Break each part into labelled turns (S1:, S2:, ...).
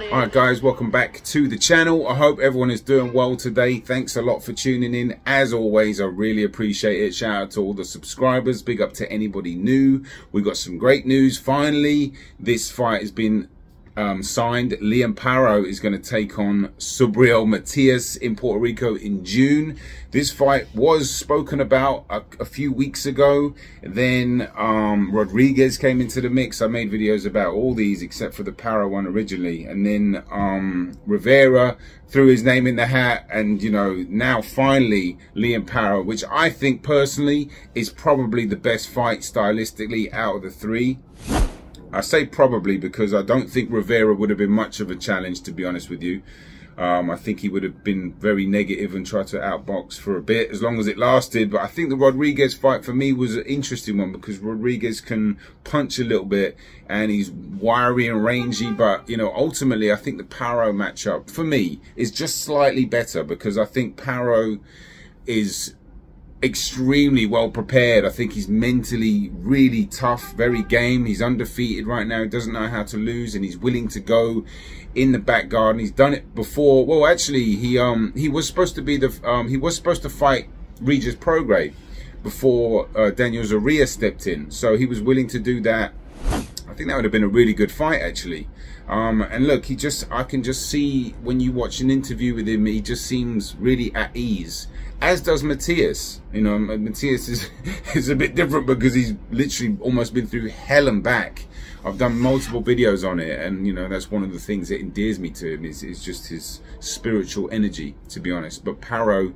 S1: Alright guys, welcome back to the channel. I hope everyone is doing well today. Thanks a lot for tuning in. As always, I really appreciate it. Shout out to all the subscribers. Big up to anybody new. We got some great news. Finally, this fight has been um, signed. Liam Paro is going to take on Subriel Matias in Puerto Rico in June. This fight was spoken about a, a few weeks ago. Then um, Rodriguez came into the mix. I made videos about all these except for the Paro one originally. And then um, Rivera threw his name in the hat. And, you know, now finally Liam Paro, which I think personally is probably the best fight stylistically out of the three. I say probably because I don't think Rivera would have been much of a challenge, to be honest with you. Um, I think he would have been very negative and tried to outbox for a bit, as long as it lasted. But I think the Rodriguez fight for me was an interesting one because Rodriguez can punch a little bit and he's wiry and rangy. But, you know, ultimately, I think the Paro matchup for me is just slightly better because I think Paro is extremely well prepared. I think he's mentally really tough, very game. He's undefeated right now. Doesn't know how to lose and he's willing to go in the back garden. He's done it before. Well, actually, he um he was supposed to be the um he was supposed to fight Regis Prograis before uh, Daniel Zorrilla stepped in. So he was willing to do that. Think that would have been a really good fight actually. Um, and look, he just, I can just see when you watch an interview with him, he just seems really at ease as does Matias. You know, Matias is, is a bit different because he's literally almost been through hell and back. I've done multiple videos on it, and you know that's one of the things that endears me to him is, is just his spiritual energy, to be honest. But Paro,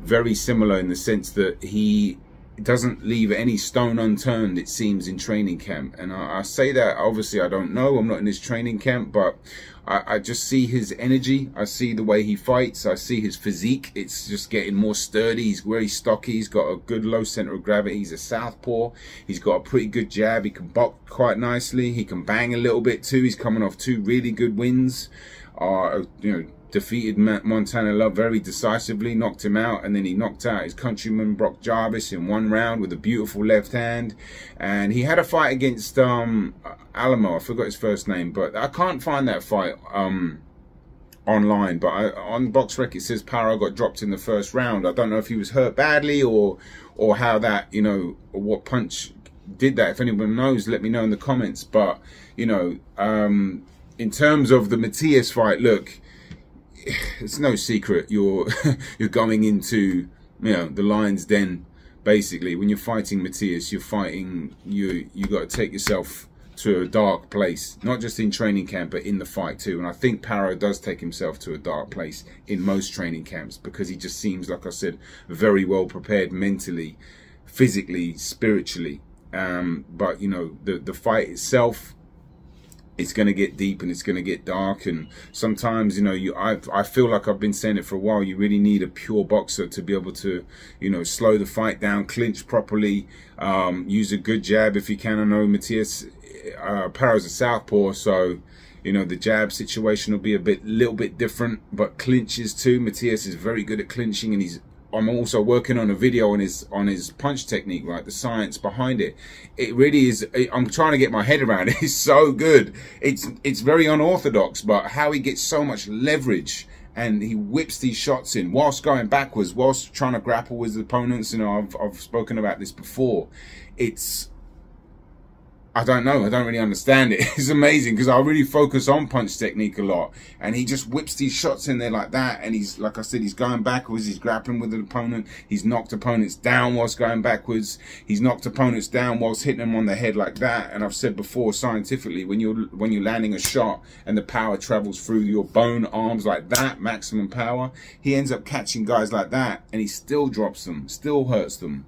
S1: very similar in the sense that he doesn't leave any stone unturned, it seems, in training camp. And I, I say that, obviously, I don't know. I'm not in his training camp, but I, I, just see his energy. I see the way he fights. I see his physique. It's just getting more sturdy. He's very stocky. He's got a good low center of gravity. He's a southpaw. He's got a pretty good jab. He can box quite nicely. He can bang a little bit too. He's coming off two really good wins. Uh, you know, defeated Montana Love very decisively, knocked him out, and then he knocked out his countryman Brock Jarvis in one round with a beautiful left hand. And he had a fight against um, Alamo, I forgot his first name, but I can't find that fight um, online. But I, on BoxRec it says Paro got dropped in the first round. I don't know if he was hurt badly or or how that, you know, what punch did that. If anyone knows, let me know in the comments. But, you know, um, in terms of the Matias fight, look, it's no secret you're you're going into you know the lion's den basically. When you're fighting Matias you're fighting you you got to take yourself to a dark place not just in training camp but in the fight too. And I think Paro does take himself to a dark place in most training camps because he just seems like I said very well prepared mentally physically spiritually. Um, but you know the the fight itself it's going to get deep and it's going to get dark and sometimes you know you I, I feel like I've been saying it for a while you really need a pure boxer to be able to you know slow the fight down clinch properly um, use a good jab if you can. I know Matias uh, Paro's a southpaw so you know the jab situation will be a bit little bit different but clinches too. Matias is very good at clinching and he's I'm also working on a video on his on his punch technique, right? The science behind it. It really is. I'm trying to get my head around it. It's so good. It's it's very unorthodox, but how he gets so much leverage and he whips these shots in whilst going backwards, whilst trying to grapple with his opponents. You know, I've I've spoken about this before. It's I don't know. I don't really understand it. It's amazing because I really focus on punch technique a lot. And he just whips these shots in there like that. And he's, like I said, he's going backwards. He's grappling with an opponent. He's knocked opponents down whilst going backwards. He's knocked opponents down whilst hitting them on the head like that. And I've said before, scientifically, when you're, when you're landing a shot and the power travels through your bone arms like that, maximum power, he ends up catching guys like that and he still drops them, still hurts them.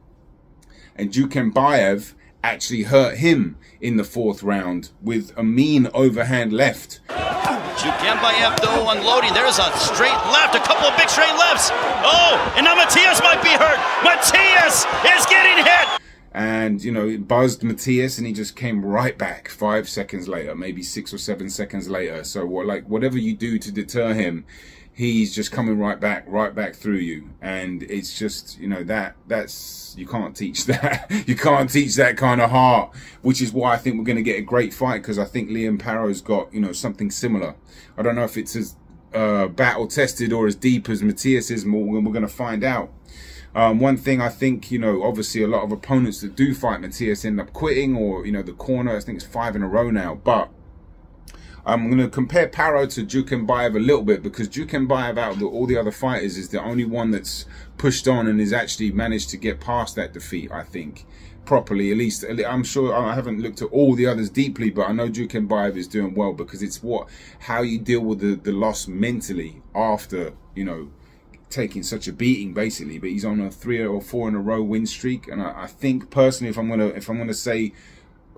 S1: And Jukembayev actually hurt him in the fourth round with a mean overhand left.
S2: Jukembayev though unloading. There's a straight left, a couple of big straight lefts. Oh, and now Matias might be hurt. Matias is getting hit.
S1: and you know it buzzed Matias and he just came right back five seconds later maybe six or seven seconds later so what like whatever you do to deter him he's just coming right back right back through you. And it's just you know that that's you can't teach that. You can't teach that kind of heart which is why i think we're going to get a great fight because i think liam Paro's got you know something similar. I don't know if it's as uh, battle tested or as deep as Matias is we're going to find out. Um, one thing I think, you know, obviously a lot of opponents that do fight Matias end up quitting or, you know, the corner, I think it's five in a row now. But I'm going to compare Paro to Jukembayev a little bit because Jukembayev out of the, all the other fighters is the only one that's pushed on and has actually managed to get past that defeat, I think, properly. At least, I'm sure I haven't looked at all the others deeply, but I know Jukembayev is doing well because it's what, how you deal with the, the loss mentally after, you know, taking such a beating basically but he's on a three or four in a row win streak and I, I, think personally if I'm gonna if I'm gonna say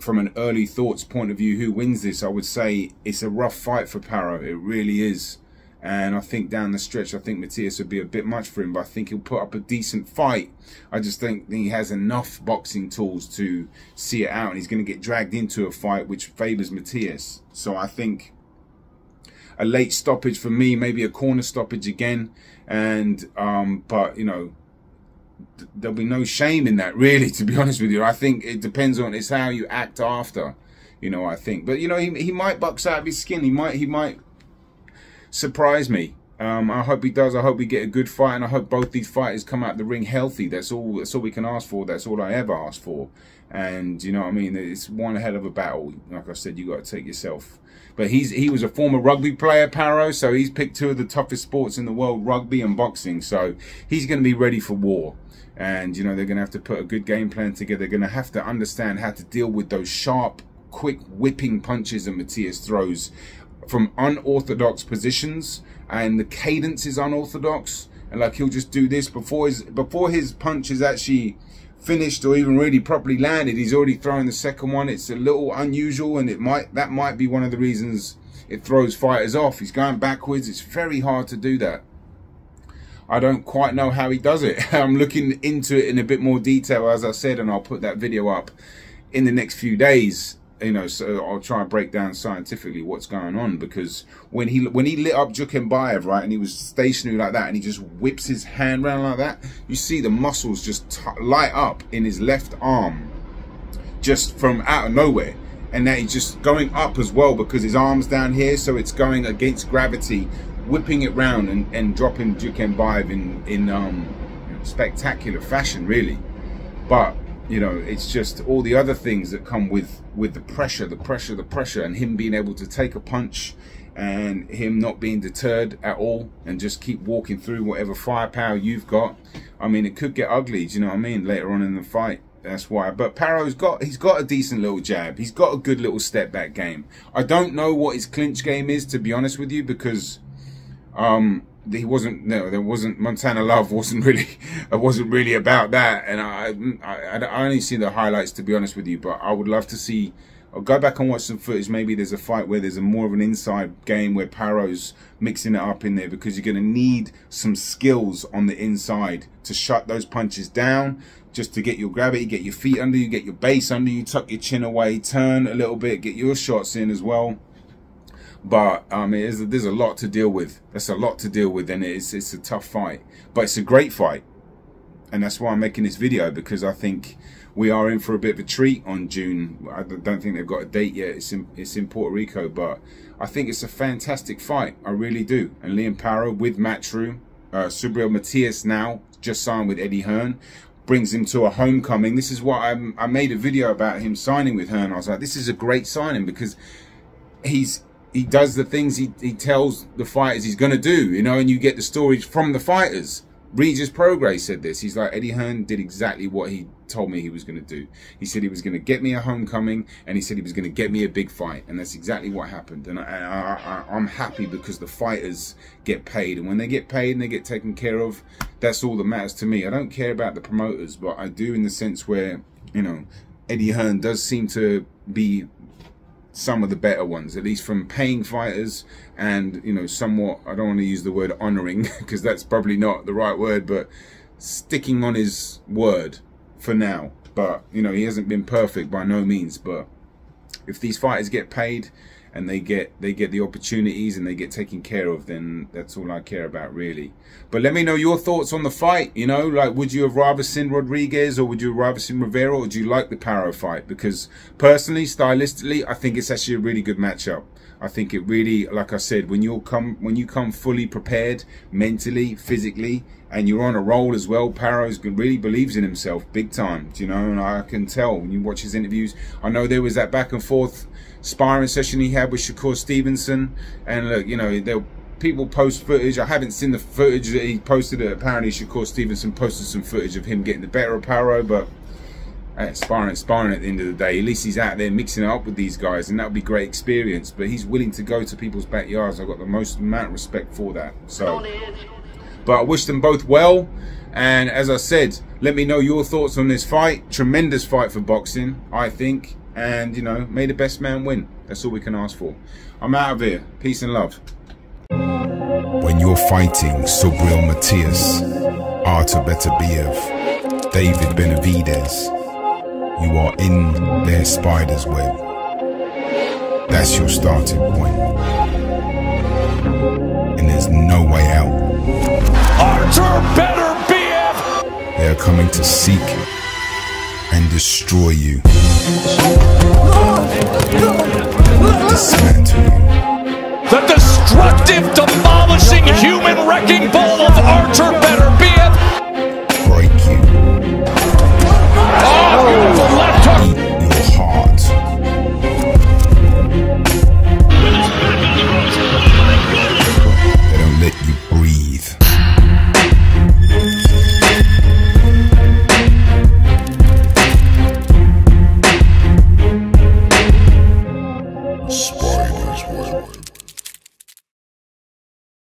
S1: from an early thoughts point of view who wins this? I would say it's a rough fight for Paro. It really is. And I think down the stretch I think Matias would be a bit much for him but I think he'll put up a decent fight. I just think he has enough boxing tools to see it out and he's going to get dragged into a fight which favors Matias so I think a late stoppage for me, maybe a corner stoppage again. And, um, but, you know, there'll be no shame in that, really, to be honest with you. I think it depends on, it's how you act after, you know, I think. But, you know, he, he might box out of his skin. He might, he might surprise me. Um, I hope he does. I hope we get a good fight, and I hope both these fighters come out the ring healthy. That's all. That's all we can ask for. That's all I ever ask for. And you know what I mean. It's one hell of a battle. Like I said, you got to take yourself but he's he was a former rugby player, Paro. so he's picked two of the toughest sports in the world, rugby and boxing. So he's going to be ready for war. And, you know, they're going to have to put a good game plan together. They're going to have to understand how to deal with those sharp, quick whipping punches that Matias throws from unorthodox positions. And the cadence is unorthodox. And like he'll just do this before his before his punch is actually finished or even really properly landed. He's already thrown the second one. It's a little unusual and it might that might be one of the reasons it throws fighters off. He's going backwards. It's very hard to do that. I don't quite know how he does it. I'm looking into it in a bit more detail, as I said, and I'll put that video up in the next few days you know, so I'll try and break down scientifically what's going on because when he when he lit up Jukembayev, right, and he was stationary like that, and he just whips his hand around like that, you see the muscles just light up in his left arm, just from out of nowhere, and that he's just going up as well because his arm's down here, so it's going against gravity, whipping it round and, and dropping Jukembayev in in um, spectacular fashion, really, but you know it's just all the other things that come with with the pressure the pressure the pressure and him being able to take a punch and him not being deterred at all and just keep walking through whatever firepower you've got. I mean it could get ugly do you know what i mean later on in the fight that's why. But paro's got he's got a decent little jab. He's got a good little step back game. I don't know what his clinch game is to be honest with you because um he wasn't no there wasn't montana love wasn't really it wasn't really about that. And I, I i only see the highlights to be honest with you but i would love to see I'll go back and watch some footage. Maybe there's a fight where there's a more of an inside game where Paro's mixing it up in there because you're going to need some skills on the inside to shut those punches down just to get your gravity get your feet under you get your base under you tuck your chin away turn a little bit get your shots in as well but um, there's a lot to deal with. That's a lot to deal with, and it's it's a tough fight. But it's a great fight, and that's why I'm making this video because I think we are in for a bit of a treat on June. I don't think they've got a date yet. It's in it's in Puerto Rico, but I think it's a fantastic fight. I really do. And Liam Paro with Matchroom, uh, Subriel Matias now just signed with Eddie Hearn brings him to a homecoming. This is what I, I made a video about him signing with Hearn. I was like, this is a great signing because he's he does the things he, he tells the fighters he's going to do, you know, and you get the stories from the fighters. Regis Prograis said this. He's like, Eddie Hearn did exactly what he told me he was going to do. He said he was going to get me a homecoming and he said he was going to get me a big fight. And that's exactly what happened. And I, I, am happy because the fighters get paid. And when they get paid and they get taken care of, that's all that matters to me. I don't care about the promoters, but I do in the sense where, you know, Eddie Hearn does seem to be some of the better ones, at least from paying fighters and, you know, somewhat, I don't want to use the word honoring because that's probably not the right word, but sticking on his word for now. but you know he hasn't been perfect by no means. But if these fighters get paid and they get they get the opportunities and they get taken care of, then that's all I care about really. But let me know your thoughts on the fight. You know, like would you have rather seen Rodriguez or would you have rather seen Rivera or do you like the Paro fight? Because personally, stylistically, I think it's actually a really good matchup. I think it really, like I said, when you come when you come fully prepared mentally, physically, and you're on a roll as well. Paro's really believes in himself big time, you know, and I can tell when you watch his interviews. I know there was that back and forth sparring session he had with Shakur Stevenson, and look, you know, there people post footage. I haven't seen the footage that he posted. Apparently, Shakur Stevenson posted some footage of him getting the better of Paro, but uh, sparring, sparring at the end of the day. At least he's out there mixing it up with these guys, and that would be great experience. But he's willing to go to people's backyards. I've got the most amount of respect for that. So, but I wish them both well. And as I said, let me know your thoughts on this fight. Tremendous fight for boxing, I think. And you know, may the best man win. That's all we can ask for. I'm out of here. Peace and love.
S3: When you're fighting Subriel Matias, Artur Beterbiev, David Benavidez, you are in their spider's web. That's your starting point. And there's no way out.
S4: Artur Beterbiev!
S3: They are coming to seek and destroy you,
S1: dismantle you.
S4: The destructive, demolishing, human wrecking ball of Archer better be